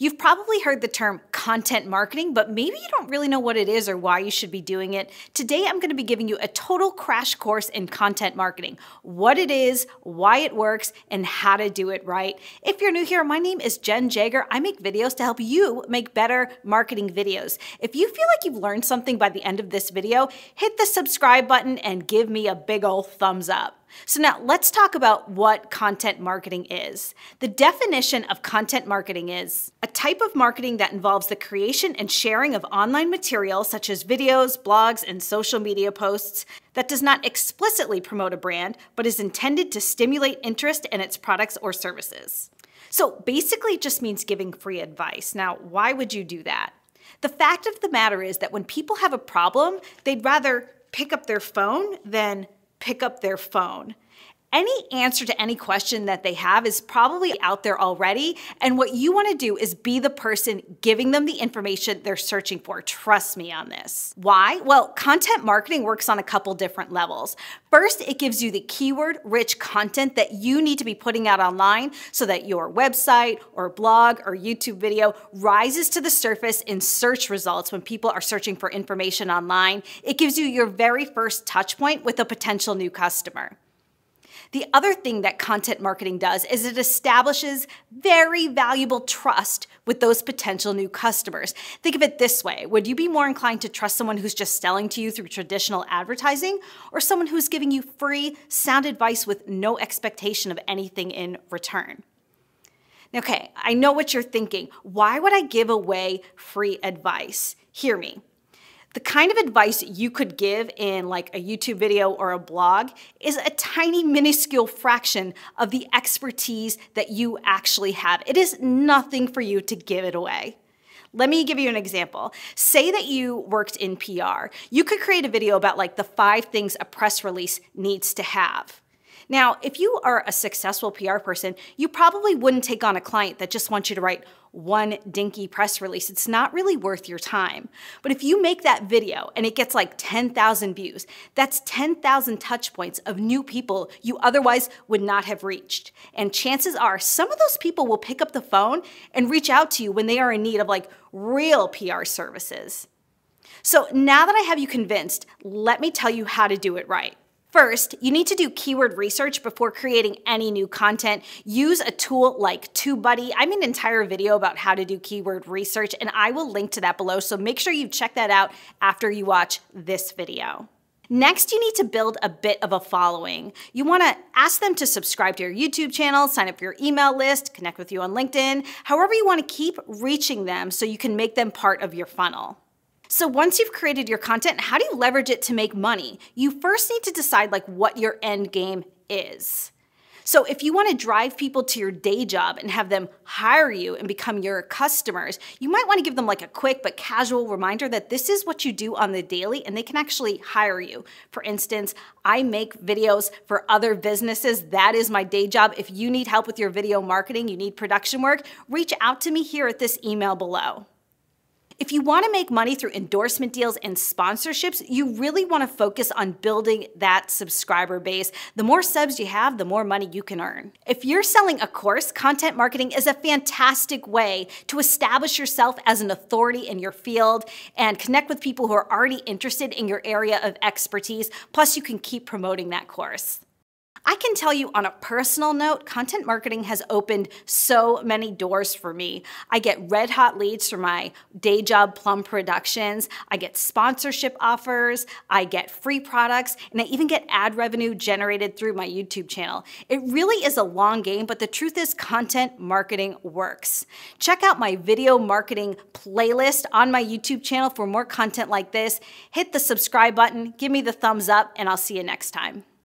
You've probably heard the term content marketing, but maybe you don't really know what it is or why you should be doing it. Today, I'm going to be giving you a total crash course in content marketing what it is, why it works, and how to do it right. If you're new here, my name is Jenn Jager. I make videos to help you make better marketing videos. If you feel like you've learned something by the end of this video, hit the subscribe button and give me a big ol' thumbs up. So now let's talk about what content marketing is. The definition of content marketing is a type of marketing that involves the creation and sharing of online material such as videos, blogs, and social media posts that does not explicitly promote a brand, but is intended to stimulate interest in its products or services. So basically it just means giving free advice. Now, why would you do that? The fact of the matter is that when people have a problem, they'd rather pick up their phone than pick up their phone. Any answer to any question that they have is probably out there already. And what you want to do is be the person giving them the information they're searching for. Trust me on this. Why? Well, content marketing works on a couple different levels. First, it gives you the keyword rich content that you need to be putting out online so that your website or blog or YouTube video rises to the surface in search results when people are searching for information online. It gives you your very first touch point with a potential new customer. The other thing that content marketing does is it establishes very valuable trust with those potential new customers. Think of it this way Would you be more inclined to trust someone who's just selling to you through traditional advertising or someone who's giving you free, sound advice with no expectation of anything in return? Okay, I know what you're thinking. Why would I give away free advice? Hear me. The kind of advice you could give in like a YouTube video or a blog is a tiny minuscule fraction of the expertise that you actually have. It is nothing for you to give it away. Let me give you an example. Say that you worked in PR. You could create a video about like the five things a press release needs to have. Now, if you are a successful PR person, you probably wouldn't take on a client that just wants you to write one dinky press release. It's not really worth your time. But if you make that video and it gets like 10,000 views, that's 10,000 touch points of new people you otherwise would not have reached. And chances are some of those people will pick up the phone and reach out to you when they are in need of like real PR services. So now that I have you convinced, let me tell you how to do it right. First, you need to do keyword research before creating any new content. Use a tool like TubeBuddy. I made an entire video about how to do keyword research, and I will link to that below, so make sure you check that out after you watch this video. Next, you need to build a bit of a following. You wanna ask them to subscribe to your YouTube channel, sign up for your email list, connect with you on LinkedIn, however you wanna keep reaching them so you can make them part of your funnel. So once you've created your content, how do you leverage it to make money? You first need to decide like what your end game is. So if you want to drive people to your day job and have them hire you and become your customers, you might want to give them like a quick but casual reminder that this is what you do on the daily and they can actually hire you. For instance, I make videos for other businesses. That is my day job. If you need help with your video marketing, you need production work, reach out to me here at this email below. If you want to make money through endorsement deals and sponsorships, you really want to focus on building that subscriber base. The more subs you have, the more money you can earn. If you're selling a course, content marketing is a fantastic way to establish yourself as an authority in your field and connect with people who are already interested in your area of expertise. Plus, you can keep promoting that course. I can tell you on a personal note, content marketing has opened so many doors for me. I get red hot leads for my day job Plum Productions. I get sponsorship offers. I get free products, and I even get ad revenue generated through my YouTube channel. It really is a long game, but the truth is content marketing works. Check out my video marketing playlist on my YouTube channel for more content like this. Hit the subscribe button, give me the thumbs up, and I'll see you next time.